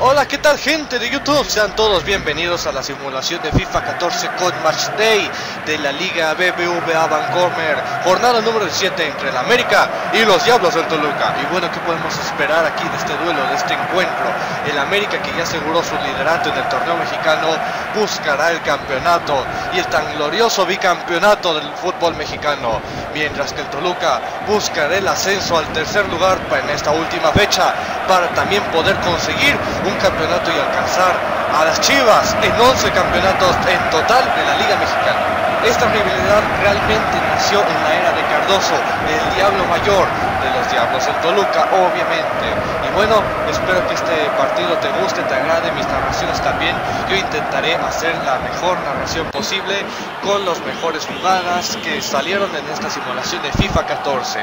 Hola, ¿qué tal gente de YouTube? Sean todos bienvenidos a la simulación de FIFA 14 con Match Day de la Liga BBVA Vancomer, jornada número 7 entre el América y los Diablos del Toluca. Y bueno, ¿qué podemos esperar aquí de este duelo, de este encuentro? El América que ya aseguró su liderato en el torneo mexicano buscará el campeonato y el tan glorioso bicampeonato del fútbol mexicano, mientras que el Toluca buscará el ascenso al tercer lugar en esta última fecha para también poder conseguir un campeonato y alcanzar a las Chivas en 11 campeonatos en total de la Liga Mexicana. Esta rivalidad realmente nació en la era de Cardoso, el Diablo Mayor, de los Diablos en Toluca, obviamente. Y bueno, espero que este partido te guste, te agrade, mis narraciones también. Yo intentaré hacer la mejor narración posible con las mejores jugadas que salieron en esta simulación de FIFA 14.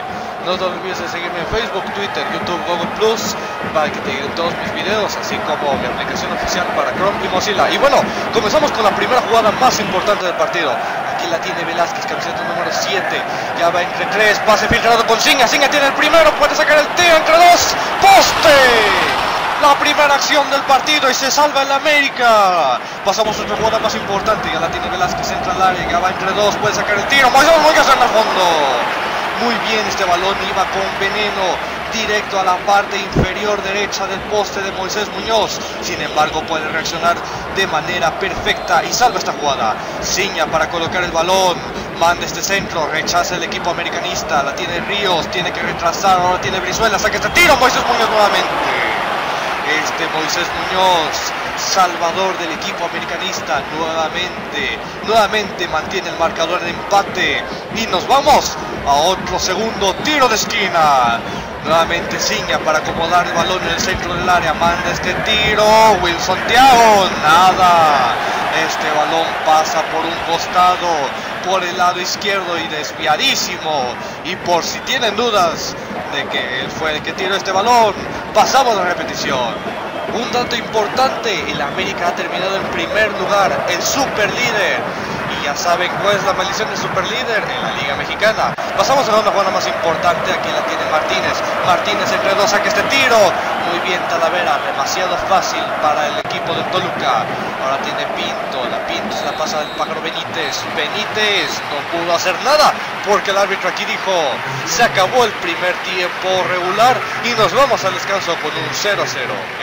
No te olvides de seguirme en Facebook, Twitter, YouTube, Google Plus para que te lleguen todos mis videos, así como mi aplicación oficial para Chrome y Mozilla. Y bueno, comenzamos con la primera jugada más importante del partido. La tiene Velázquez, camiseta número 7. Ya va entre 3, pase filtrado con Singa. Singa tiene el primero, puede sacar el tiro entre dos. ¡Poste! La primera acción del partido y se salva el América. Pasamos a otra jugada más importante. Ya la tiene Velázquez, entra al área. Ya va entre dos, puede sacar el tiro. Moisés Muñoz en el fondo. Muy bien, este balón iba con veneno directo a la parte inferior derecha del poste de Moisés Muñoz. Sin embargo, puede reaccionar de manera perfecta y salva esta jugada. Ciña para colocar el balón. Manda este centro, rechaza el equipo americanista. La tiene Ríos, tiene que retrasar. Ahora tiene Brizuela, saca este tiro. Moisés Muñoz nuevamente. Este Moisés Muñoz, salvador del equipo americanista, nuevamente, nuevamente mantiene el marcador de empate. Y nos vamos a otro segundo tiro de esquina. Nuevamente Ciña para acomodar el balón en el centro del área. Manda este tiro. Wilson Thiago. Nada. Este balón pasa por un costado, por el lado izquierdo y desviadísimo. Y por si tienen dudas de que él fue el que tiró este balón, pasamos a la repetición. Un dato importante, el América ha terminado en primer lugar, el super líder. Y ya saben cuál es la maldición del super líder en la Liga Mexicana. Pasamos a una jugada más importante, aquí la tiene Martínez. Martínez entre dos saca este tiro. Muy bien Talavera, demasiado fácil para el equipo de Toluca. Ahora tiene Pinto, la Pinto se la pasa del pájaro Benítez. Benítez no pudo hacer nada porque el árbitro aquí dijo, se acabó el primer tiempo regular y nos vamos al descanso con un 0-0.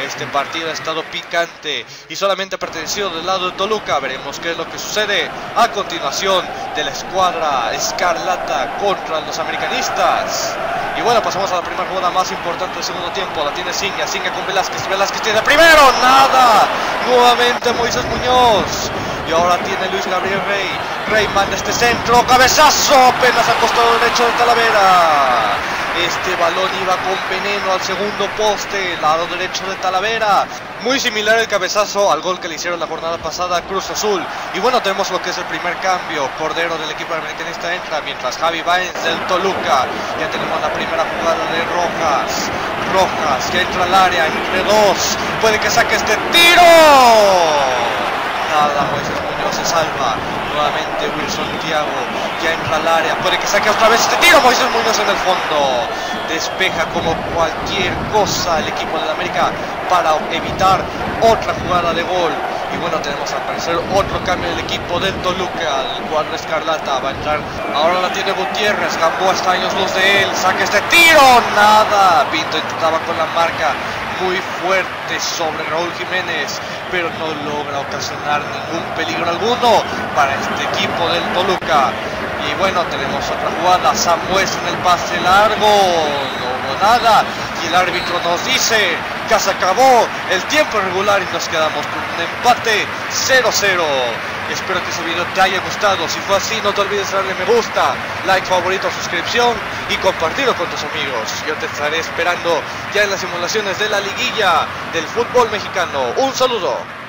Este partido ha estado picante y solamente ha pertenecido del lado de Toluca. Veremos qué es lo que sucede a continuación de la escuadra Escarlata contra los americanistas. Y bueno, pasamos a la primera jugada más importante del segundo tiempo. La tiene Singa, Singa con Velázquez. Velázquez tiene primero, nada. Nuevamente Moisés Muñoz. Y ahora tiene Luis Gabriel Rey. Rey manda este centro, cabezazo, apenas al costado derecho de Talavera. Este balón iba con veneno al segundo poste, lado derecho de Talavera. Muy similar el cabezazo al gol que le hicieron la jornada pasada a Cruz Azul. Y bueno, tenemos lo que es el primer cambio. Cordero del equipo americanista entra, mientras Javi Baez del Toluca. Ya tenemos la primera jugada de Rojas. Rojas que entra al área entre dos. Puede que saque este tiro. Nada, Moisés Muñoz se salva. Nuevamente Wilson Thiago ya entra al área. Puede que saque otra vez este tiro. Moisés Muñoz en el fondo. Despeja como cualquier cosa el equipo de América para evitar otra jugada de gol. Y bueno, tenemos al parecer otro cambio del equipo del Toluca. El cuadro Escarlata va a entrar. Ahora la tiene Gutiérrez. Gamboa está años luz de él. Saca este tiro. Nada. Pinto intentaba con la marca muy fuerte sobre Raúl Jiménez, pero no logra ocasionar ningún peligro alguno para este equipo del Toluca. Y bueno, tenemos otra jugada, Samuel en el pase largo, no hubo nada, y el árbitro nos dice que se acabó el tiempo regular y nos quedamos con un empate 0-0. Espero que este video te haya gustado. Si fue así, no te olvides de darle me gusta, like, favorito, suscripción y compartirlo con tus amigos. Yo te estaré esperando ya en las simulaciones de la liguilla del fútbol mexicano. Un saludo.